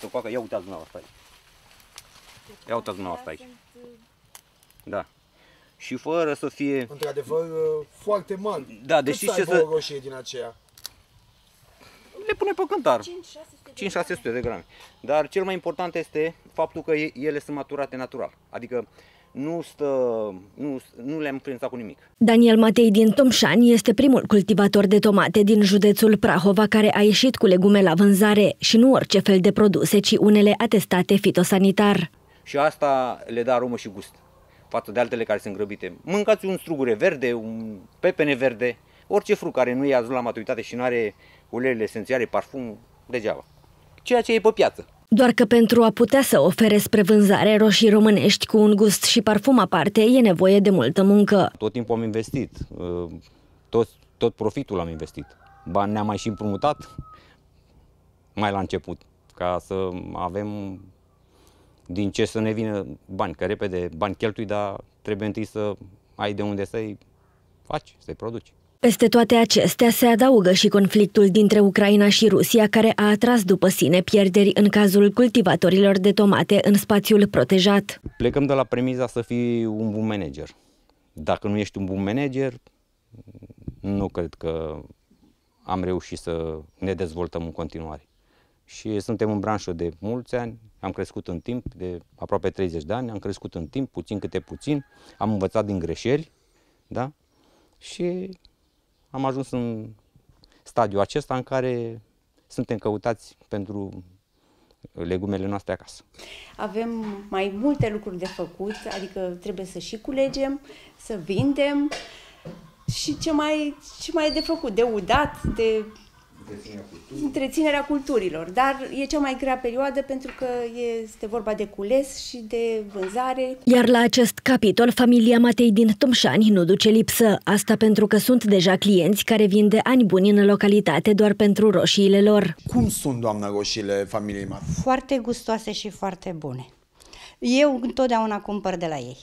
să facă, ia uitați dumneavoastră aici. Ia uitați dumneavoastră aici. Da. Și fără să fie... Într-adevăr, uh, foarte mari. Da, Cât deși să ce aibă să- o roșie din aceea? Le pune pe cântar. 5-600 de grame. Dar cel mai important este faptul că e- ele sunt maturate natural. Adică nu, stă, nu, nu le-am prins cu nimic. Daniel Matei din Tomșani este primul cultivator de tomate din județul Prahova care a ieșit cu legume la vânzare și nu orice fel de produse, ci unele atestate fitosanitar. Și asta le dă aromă și gust față de altele care sunt grăbite. Mâncați un strugure verde, un pepene verde, orice fruct care nu e ajuns la maturitate și nu are uleiurile esențiale, parfum, degeaba. Ceea ce e pe piață. Doar că pentru a putea să ofere spre vânzare roșii românești cu un gust și parfum aparte, e nevoie de multă muncă. Tot timpul am investit, uh, tot, tot profitul am investit. Bani ne-am mai și împrumutat mai la început, ca să avem din ce să ne vină bani, că repede bani cheltui, dar trebuie întâi să ai de unde să-i faci, să-i produci. Peste toate acestea se adaugă și conflictul dintre Ucraina și Rusia, care a atras după sine pierderi în cazul cultivatorilor de tomate în spațiul protejat. Plecăm de la premiza să fii un bun manager. Dacă nu ești un bun manager, nu cred că am reușit să ne dezvoltăm în continuare. Și suntem în branșă de mulți ani, am crescut în timp, de aproape 30 de ani, am crescut în timp, puțin câte puțin, am învățat din greșeli, da? Și am ajuns în stadiul acesta în care suntem căutați pentru legumele noastre acasă. Avem mai multe lucruri de făcut, adică trebuie să și culegem, să vindem și ce mai, ce mai e de făcut, de udat, de întreținerea culturilor. Dar e cea mai grea perioadă pentru că este vorba de cules și de vânzare. Iar la acest capitol, familia Matei din Tomșani nu duce lipsă. Asta pentru că sunt deja clienți care vin de ani buni în localitate doar pentru roșiile lor. Cum sunt, doamnă, roșiile familiei mari? Foarte gustoase și foarte bune. Eu întotdeauna cumpăr de la ei.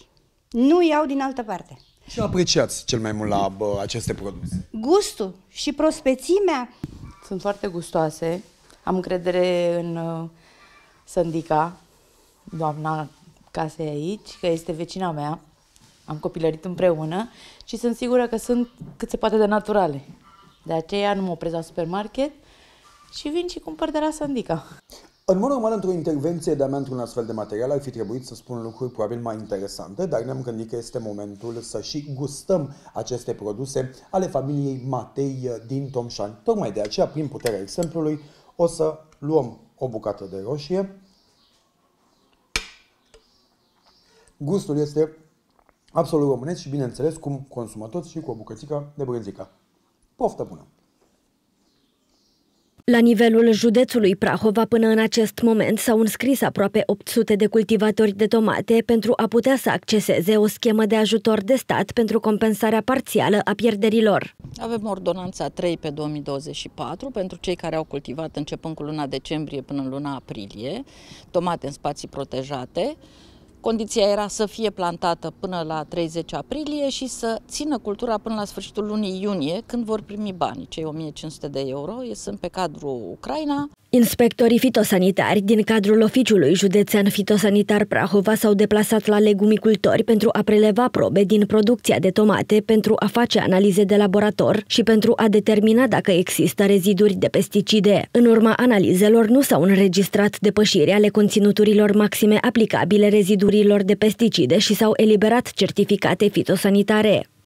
Nu iau din altă parte. Ce apreciați cel mai mult la bă, aceste produse? Gustul și prospețimea Sunt foarte gustoase. Am încredere în uh, Sândica, doamna casei aici, că este vecina mea. Am copilărit împreună și sunt sigură că sunt cât se poate de naturale. De aceea nu mă opresc la supermarket și vin și cumpăr de la Sândica. În mod normal, într-o intervenție de-a mea într-un astfel de material, ar fi trebuit să spun lucruri probabil mai interesante, dar ne-am gândit că este momentul să și gustăm aceste produse ale familiei Matei uh, din Tomșani. Tocmai de aceea, prin puterea exemplului, o să luăm o bucată de roșie. Gustul este absolut românesc și, bineînțeles, cum consumă toți și cu o bucățică de brânzică. Poftă bună! La nivelul județului Prahova, până în acest moment, s-au înscris aproape 800 de cultivatori de tomate pentru a putea să acceseze o schemă de ajutor de stat pentru compensarea parțială a pierderilor. Avem ordonanța 3 pe 2024 pentru cei care au cultivat începând cu luna decembrie până în luna aprilie, tomate în spații protejate. Condiția era să fie plantată până la 30 aprilie și să țină cultura până la sfârșitul lunii iunie, când vor primi banii. Cei 1500 de euro sunt pe cadrul Ucraina. Inspectorii fitosanitari din cadrul oficiului județean fitosanitar Prahova s-au deplasat la legumicultori pentru a preleva probe din producția de tomate, pentru a face analize de laborator și pentru a determina dacă există reziduri de pesticide. În urma analizelor nu s-au înregistrat depășiri ale conținuturilor maxime aplicabile rezidurilor de pesticide și s-au eliberat certificate fitosanitare.